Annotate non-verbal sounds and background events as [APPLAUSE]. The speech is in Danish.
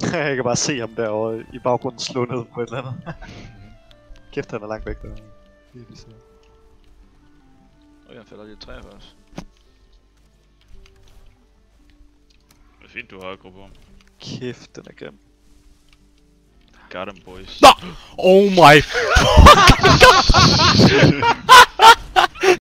[LAUGHS] jeg kan bare se ham derovre i baggrunden slå ned på et eller andet. [LAUGHS] Kæft, han er langt væk der. Virkelig så. Og jeg falder lige et træ først. Det er fint, du har gruppe om. Kæft, den er grim. Got him, boys. Nå! Oh my [LAUGHS]